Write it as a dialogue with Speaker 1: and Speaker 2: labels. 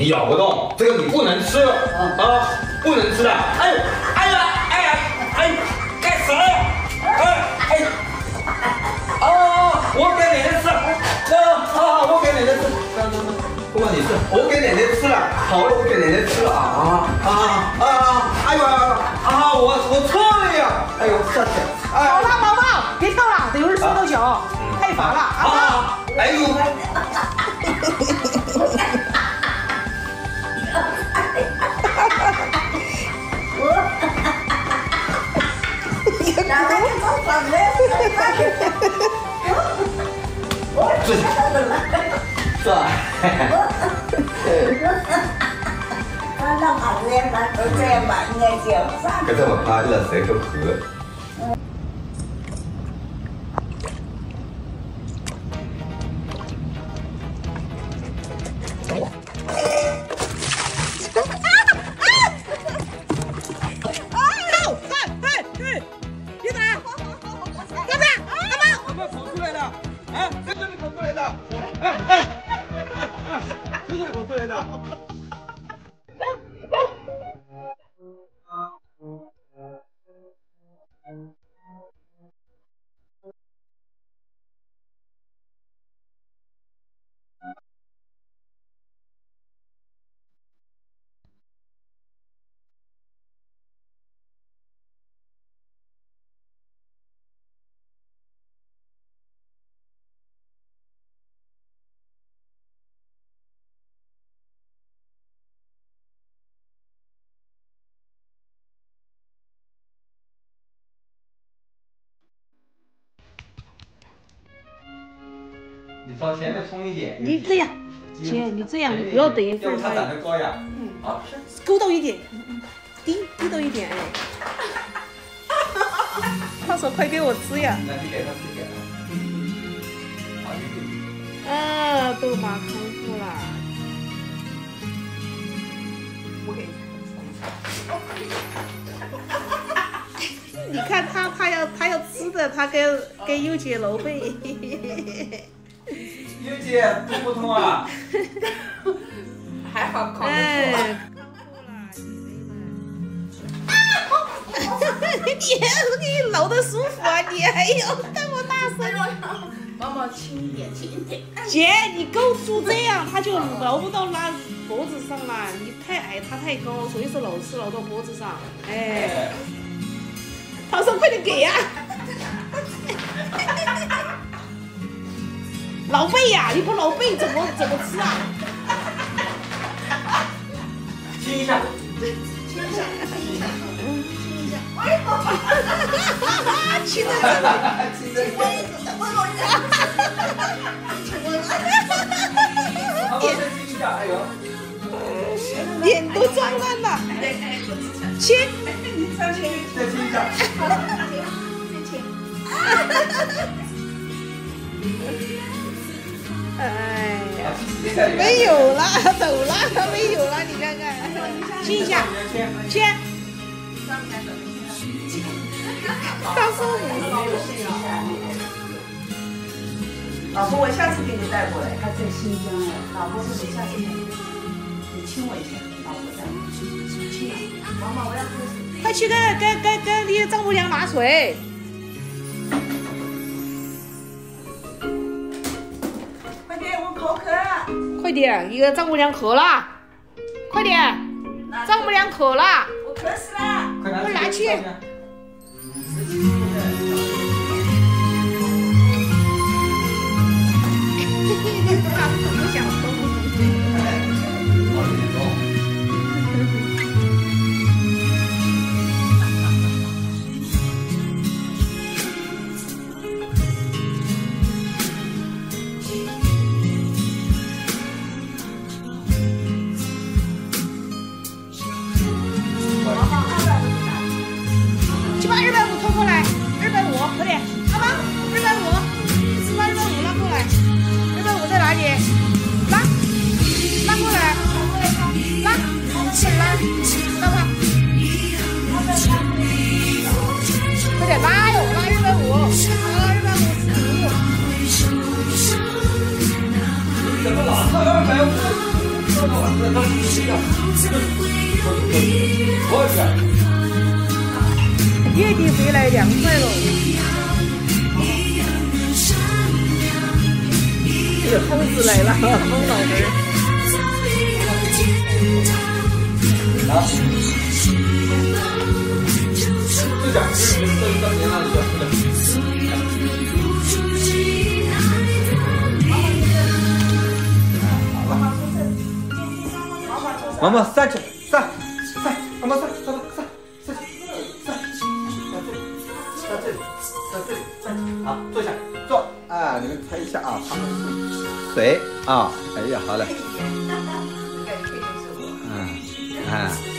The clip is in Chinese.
Speaker 1: 你咬不动，这个你不能吃啊，不能吃的。哎呦，哎呀，哎呀，哎，干啥呀？哎哎，哦，我给奶奶吃，啊啊，我给奶奶吃，等等等，不管你吃，我给奶奶吃了，好了，我给奶奶吃了啊啊啊啊！哎呦啊，我我错了呀，哎呦，下去，哎，好了，
Speaker 2: 宝宝，别跳了，等会儿摔到脚，
Speaker 1: 太烦了啊！哎呦。
Speaker 3: 坐下，
Speaker 1: 坐。
Speaker 3: 可这么快
Speaker 1: 乐，谁都你朝前面冲一点。你这样，姐，
Speaker 2: 你这样，你不要等一会儿。它长
Speaker 1: 得高呀。嗯，好，
Speaker 2: 勾到一点，低低到一点，哎。他说快给我吃呀。
Speaker 1: 那你给他吃点。
Speaker 2: 啊，豆妈康复了。
Speaker 3: 我给你。
Speaker 2: 你看他，他要他要吃的，他给给优姐揉背。
Speaker 1: 优姐肚不痛啊？
Speaker 4: 还好康复
Speaker 2: 了。你你搂的舒服啊？你还有这么大声？
Speaker 4: 妈妈轻一
Speaker 3: 点，轻一点。
Speaker 2: 姐，你够粗这样，他就挠不到那脖子上了。你太矮，他太高，所以说老是挠到脖子上。哎，他说快点给呀！老背呀，你不老背怎么怎么吃啊？
Speaker 1: 亲一下，亲
Speaker 3: 一下，亲一下，亲一下。哎呦，哈哈哈
Speaker 2: 哈哈！亲的，
Speaker 1: 亲的，我
Speaker 3: 我我我，哈哈哈哈哈！亲我，哈哈哈
Speaker 2: 哈哈！亲
Speaker 1: 一下，哎呦，
Speaker 3: 脸都撞烂
Speaker 2: 了，亲，
Speaker 3: 再亲，再
Speaker 1: 亲一下，
Speaker 2: 哎呀，
Speaker 1: 没有
Speaker 2: 了，走了，没有了，你看看，亲一下，
Speaker 3: 亲。他说老婆，我下次给你带过来。他在新疆哎，老婆说你下次你亲我一下，老婆在。亲，妈妈我要喝水。
Speaker 2: 快去给给给给你丈母娘拿水。快点，你的丈母娘渴了，快点，
Speaker 3: 丈母
Speaker 2: 娘渴了，
Speaker 3: 我渴死了，
Speaker 1: 快拿去。
Speaker 2: 把二百五拖过来，二百五，快点，好吧，二百五，把二百五拉过来，二百五在哪里？拉，拉过来，拉，快拉，拉吧，快点拉哟，拉二百五，拉二百五，四五，
Speaker 1: 怎么拉到二百五？这个晚上他必须的，我去。
Speaker 2: 月底回来凉快喽。哎呀，猴子来了，猴老妹儿。
Speaker 1: 啊。这讲是这当年那个。
Speaker 3: 妈妈
Speaker 1: 站起坐，啊，你们猜一下啊，他们是谁啊？哎呀，好嘞，嗯，啊。